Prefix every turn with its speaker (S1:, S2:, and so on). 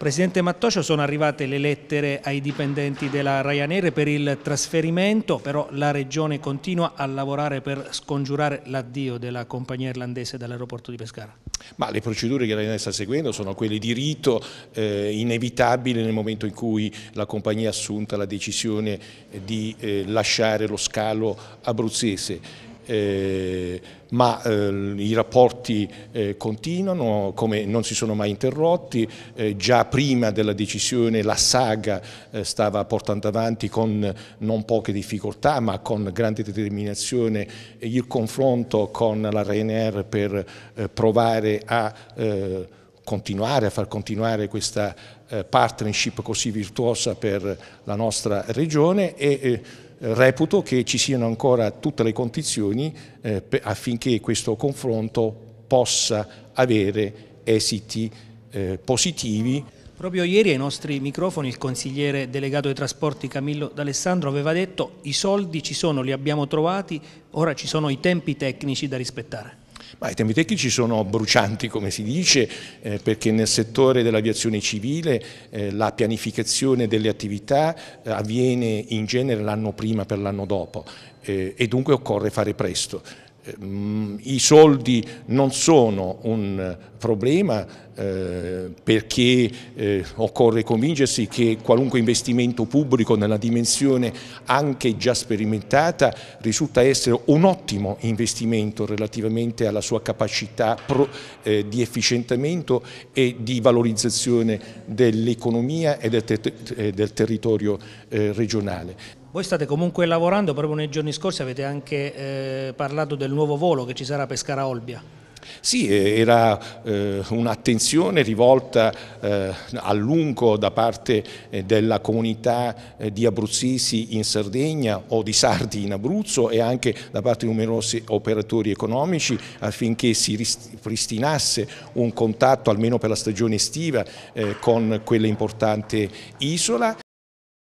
S1: Presidente Mattoscio, sono arrivate le lettere ai dipendenti della Ryanair per il trasferimento, però la Regione continua a lavorare per scongiurare l'addio della compagnia irlandese dall'aeroporto di Pescara.
S2: Ma le procedure che Ryanair sta seguendo sono quelle di rito eh, inevitabili nel momento in cui la compagnia ha assunta la decisione di eh, lasciare lo scalo abruzzese eh, ma eh, i rapporti eh, continuano come non si sono mai interrotti, eh, già prima della decisione la saga eh, stava portando avanti con non poche difficoltà ma con grande determinazione il confronto con la Ryanair per eh, provare a continuare a far continuare questa partnership così virtuosa per la nostra regione e reputo che ci siano ancora tutte le condizioni eh, affinché questo confronto possa avere esiti eh, positivi.
S1: Proprio ieri ai nostri microfoni il consigliere delegato ai trasporti Camillo D'Alessandro aveva detto i soldi ci sono, li abbiamo trovati, ora ci sono i tempi tecnici da rispettare.
S2: Ma I tempi tecnici sono brucianti, come si dice, eh, perché nel settore dell'aviazione civile eh, la pianificazione delle attività eh, avviene in genere l'anno prima per l'anno dopo eh, e dunque occorre fare presto. Ehm, I soldi non sono un problema eh, perché eh, occorre convincersi che qualunque investimento pubblico nella dimensione anche già sperimentata risulta essere un ottimo investimento relativamente alla sua capacità eh, di efficientamento e di valorizzazione dell'economia e del, ter del territorio eh, regionale.
S1: Voi state comunque lavorando, proprio nei giorni scorsi avete anche eh, parlato del nuovo volo che ci sarà a Pescara-Olbia.
S2: Sì, era eh, un'attenzione rivolta eh, a lungo da parte eh, della comunità eh, di abruzzesi in Sardegna o di sardi in Abruzzo e anche da parte di numerosi operatori economici affinché si ripristinasse un contatto almeno per la stagione estiva eh, con quella importante isola.